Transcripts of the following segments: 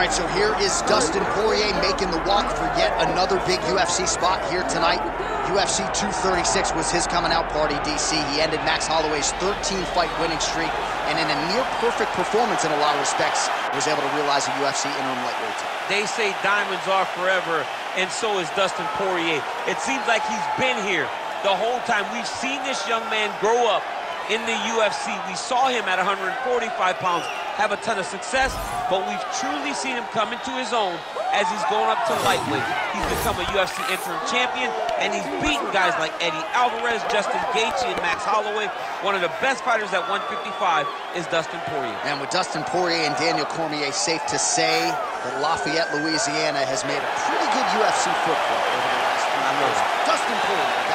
All right, so here is Dustin Poirier making the walk for yet another big UFC spot here tonight. UFC 236 was his coming out party, DC. He ended Max Holloway's 13-fight winning streak, and in a near-perfect performance in a lot of respects, was able to realize a UFC interim lightweight title. They say diamonds are forever, and so is Dustin Poirier. It seems like he's been here the whole time. We've seen this young man grow up in the UFC. We saw him at 145 pounds have a ton of success, but we've truly seen him come into his own as he's going up to lightweight. He's become a UFC interim champion, and he's beaten guys like Eddie Alvarez, Justin Gaethje, and Max Holloway. One of the best fighters at 155 is Dustin Poirier. And with Dustin Poirier and Daniel Cormier, safe to say that Lafayette, Louisiana has made a pretty good UFC footprint over the last few years. Dustin Poirier,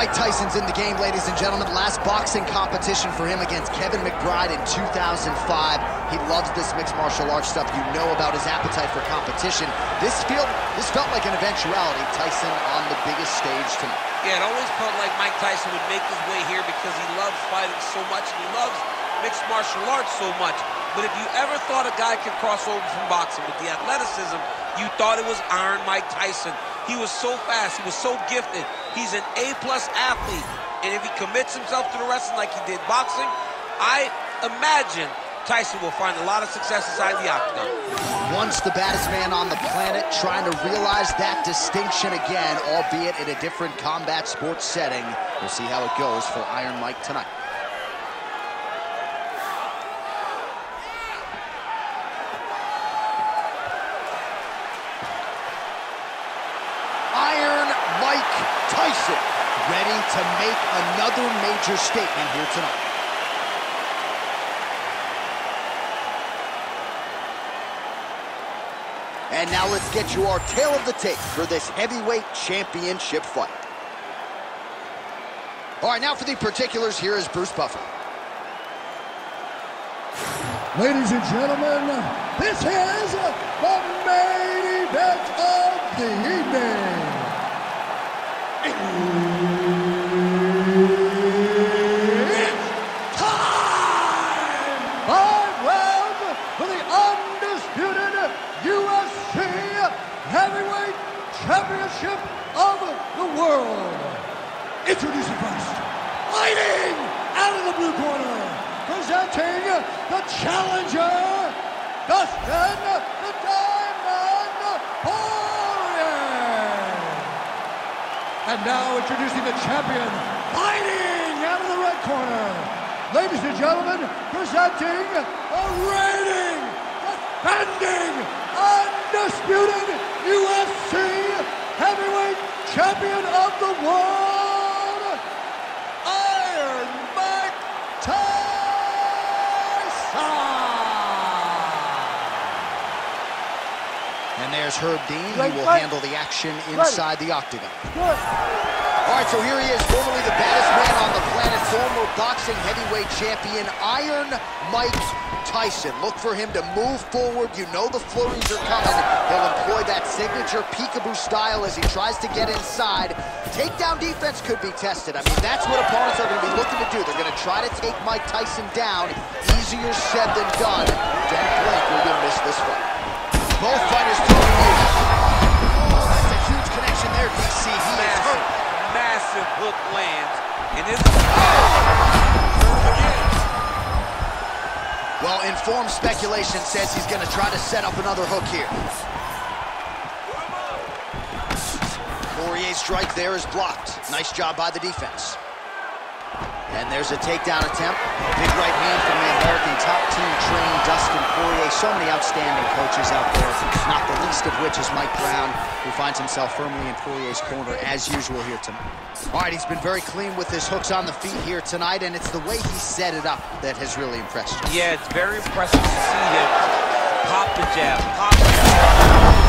Mike Tyson's in the game, ladies and gentlemen. Last boxing competition for him against Kevin McBride in 2005. He loves this mixed martial arts stuff. You know about his appetite for competition. This feel, this felt like an eventuality. Tyson on the biggest stage tonight. Yeah, it always felt like Mike Tyson would make his way here because he loves fighting so much and he loves mixed martial arts so much. But if you ever thought a guy could cross over from boxing with the athleticism, you thought it was Iron Mike Tyson. He was so fast. He was so gifted. He's an A-plus athlete. And if he commits himself to the wrestling like he did boxing, I imagine Tyson will find a lot of success inside the octagon. Once the baddest man on the planet, trying to realize that distinction again, albeit in a different combat sports setting. We'll see how it goes for Iron Mike tonight. Iron Mike Tyson, ready to make another major statement here tonight. And now let's get you our tale of the tape for this heavyweight championship fight. All right, now for the particulars, here is Bruce Buffer. Ladies and gentlemen, this is the main event of the evening. It's time! Five rounds for the undisputed UFC Heavyweight Championship of the world. Introducing first, fighting out of the blue corner, presenting the challenger, Dustin the Diamond Poirier. And now introducing the champion, fighting out of the red corner. Ladies and gentlemen, presenting a reigning, defending, undisputed UFC heavyweight champion of the world, Iron Mike Tyson. And there's Herb Dean. He will handle the action inside the octagon. All right, so here he is, formerly the baddest man on the planet, former boxing heavyweight champion, Iron Mike Tyson. Look for him to move forward. You know the flurries are coming. He'll employ that signature peekaboo style as he tries to get inside. Takedown defense could be tested. I mean, that's what opponents are going to be looking to do. They're going to try to take Mike Tyson down. Easier said than done. Don't blink, we're going to miss this fight. Both fighters connection there, DC. He is Massive, hurt. massive hook lands. And this oh! Well, informed speculation says he's going to try to set up another hook here. Poirier's strike there is blocked. Nice job by the defense. And there's a takedown attempt. Big right hand from the American top team trained Dustin Poirier. So many outstanding coaches out there, not the least of which is Mike Brown, who finds himself firmly in Poirier's corner as usual here tonight. All right, he's been very clean with his hooks on the feet here tonight, and it's the way he set it up that has really impressed you. Yeah, it's very impressive to see him pop the jab, pop the jab.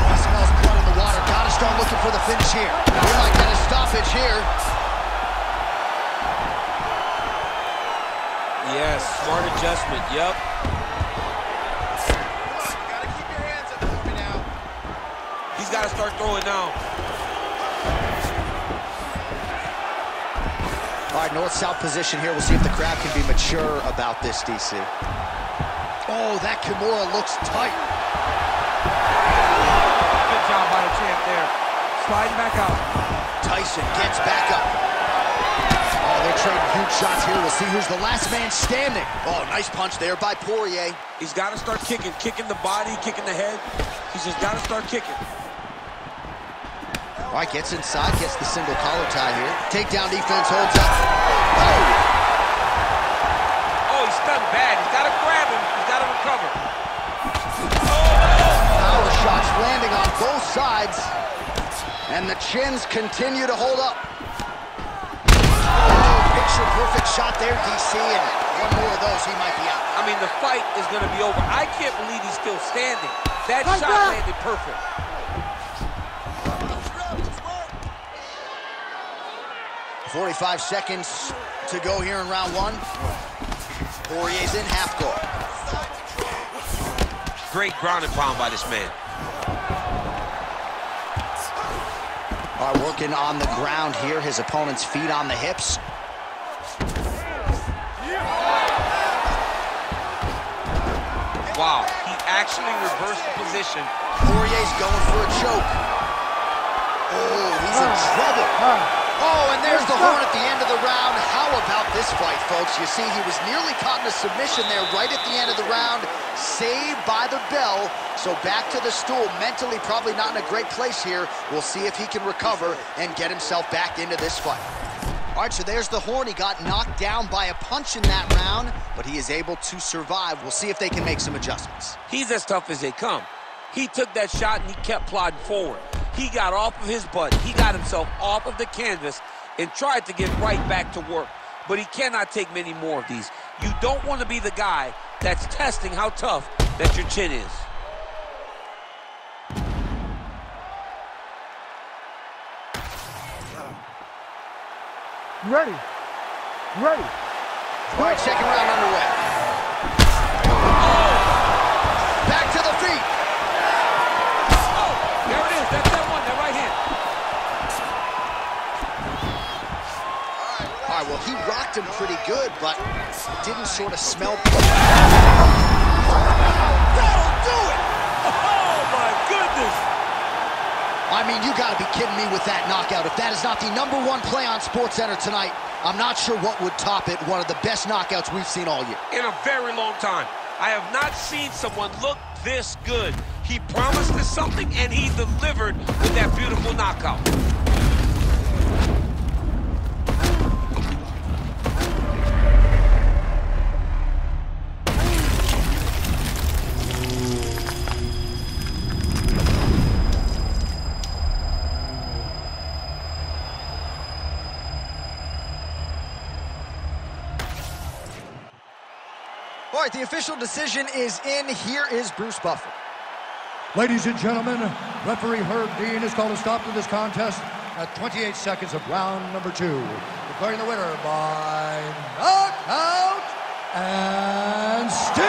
He smells blood in the water. Start looking for the finish here. We might get a stoppage here. Yes, smart adjustment, yep. He's got to start throwing now. All right, north-south position here. We'll see if the crowd can be mature about this, DC. Oh, that Kimura looks tight. Good job by the champ there. Sliding back out. Tyson gets back up. Oh, they're trading huge shots here. We'll see who's the last man standing. Oh, nice punch there by Poirier. He's got to start kicking, kicking the body, kicking the head. He's just got to start kicking. All right, gets inside, gets the single collar tie here. Takedown defense holds up. Oh! Oh, he's stunned bad. He's got to grab him. He's got to recover. Power shots landing on both sides. And the chins continue to hold up. Oh, picture perfect shot there, DC, and one more of those, he might be out. I mean, the fight is going to be over. I can't believe he's still standing. That shot landed perfect. Forty-five seconds to go here in round one. Poirier's in half guard. Great ground and pound by this man. All right, working on the ground here. His opponent's feet on the hips. Wow, he actually reversed the position. Poirier's going for a choke. Oh, he's in ah. trouble. Ah. Oh, and there's the horn at the end of the round. How about this fight, folks? You see, he was nearly caught in a submission there right at the end of the round. Saved by the bell. So back to the stool. Mentally, probably not in a great place here. We'll see if he can recover and get himself back into this fight. All right, so there's the horn. He got knocked down by a punch in that round, but he is able to survive. We'll see if they can make some adjustments. He's as tough as they come. He took that shot and he kept plodding forward. He got off of his butt. He got himself off of the canvas and tried to get right back to work. But he cannot take many more of these. You don't want to be the guy that's testing how tough that your chin is. You ready? You ready? All right, second round underway. Rocked him pretty good, but didn't sort of smell. That'll do it! Oh, my goodness! I mean, you got to be kidding me with that knockout. If that is not the number one play on SportsCenter tonight, I'm not sure what would top it. One of the best knockouts we've seen all year. In a very long time. I have not seen someone look this good. He promised us something, and he delivered with that beautiful knockout. All right, the official decision is in. Here is Bruce Buffer. Ladies and gentlemen, referee Herb Dean has called a stop to this contest at 28 seconds of round number two, declaring the winner by knockout and still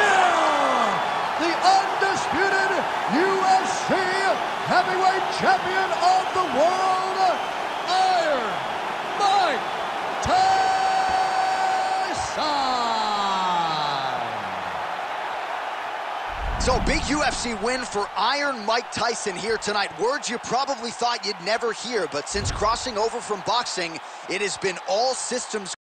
the undisputed UFC heavyweight champion of the world, Iron Mike Tyson. So, big UFC win for Iron Mike Tyson here tonight. Words you probably thought you'd never hear, but since crossing over from boxing, it has been all systems